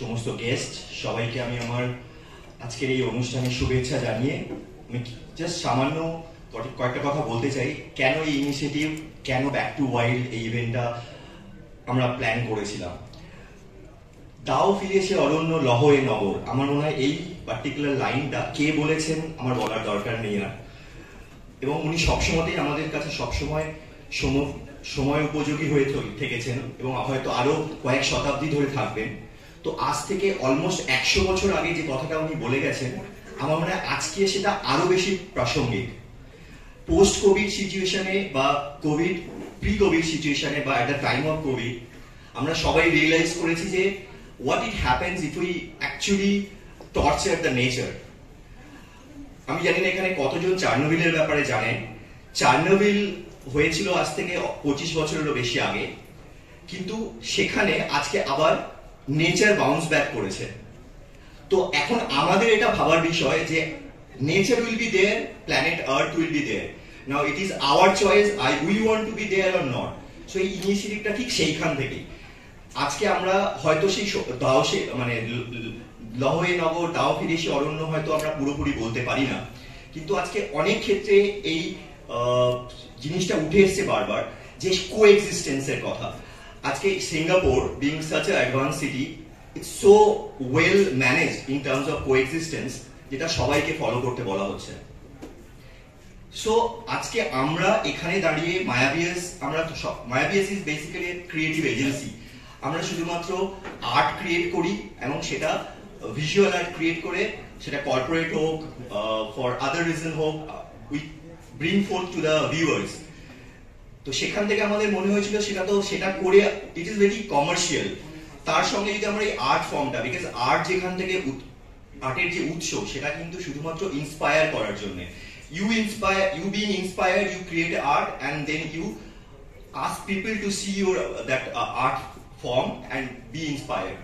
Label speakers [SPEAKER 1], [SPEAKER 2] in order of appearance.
[SPEAKER 1] সমস্ত গেস্ট সবাইকে আমি আমার আজকের এই অনুষ্ঠানের শুভেচ্ছা জানিয়ে আমি জাস্ট সামান্য কয়েকটা কথা বলতে চাই। কেন এই ইনিশিয়েটিভ কেন ব্যাক টু ওয়াইল্ড এই ইভেন্টটা আমরা প্ল্যান করেছিলাম? দাও ফিরেছে অরণ্য, লহ এ নগর। আমার মনে হয় এই পার্টিকুলার লাইনটা কে বলেছেন আমার বলার দরকার নেই আর। এবং উনি সবসময়তেই আমাদের কাছে সবসময় সম- সময় উপযোগী হয়ে থেকেছেন এবং হয়তো আরও কয়েক শতাব্দী ধরে থাকবেন। তো আজ থেকে অলমোস্ট একশো বছর আগে যে কথাটা উনি বলে গেছেন, আমার মনে হয় আজকে সেটা আরও বেশি প্রাসঙ্গিক। পোস্ট কোভিড সিচুয়েশনে বা কোভিড প্রি কোভিড সিচুয়েশনে বা at the time of COVID আমরা সবাই রিয়েলাইজ করেছি যে what it happens if we actually torture the nature আমি জানি না এখানে কতজন চার্নোবিলের ব্যাপারে জানেন। চার্নোবিল হয়েছিল আজ থেকে পঁচিশ বছরেরও বেশি আগে। কিন্তু সেখানে আজকে আবার নেচার বাউন্স ব্যাক করেছে। তো এখন আমাদের এটা ভাবার বিষয় যে nature will be there planet earth will be there now it is our choice I we want to be there or not so এই ইনিশিয়েটিভটা ঠিক সেইখান থেকেই। আজকে আমরা হয়তো সেই স- দাও সে মানে লহয়ে নগর দাও ফিরে সে অরণ্য হয়তো আমরা পুরোপুরি বলতে পারি না। কিন্তু আজকে অনেক ক্ষেত্রে এই জিনিসটা উঠে এসছে বারবার, যে কো এক্সিস্টেন্সের কথা। আজকে Singapore being such a advance city it's so well manage in terms of coexistence যেটা সবাইকে ফলো করতে বলা হচ্ছে। সো আজকে আমরা এখানে দাঁড়িয়ে মায়াবিয়াস, আমরা সব, মায়াবিয়াস ইজ বেসিক্যালি ক্রিয়েটিভ এজেন্সি আমরা শুধুমাত্র আর্ট ক্রিয়েট করি এবং সেটা ভিজুয়াল আর্ট ক্রিয়েট করে, সেটা কর্পোরেট হোক ফর আদার রিজন হোক we bring forth to the viewers তো সেখান থেকে আমাদের মনে হয়েছিল সেটা তো সেটা করে ইট ইজ ভেরি কমার্শিয়াল তার সঙ্গে যদি আমরা এই আর্ট ফর্মটা বিকজ আর্ট যেখান থেকে আর্টের যে উৎস সেটা কিন্তু শুধুমাত্র ইন্সপায়ার করার জন্য। You inspire you being inspire you create art and then you ask people to uh, that uh, art form and be inspired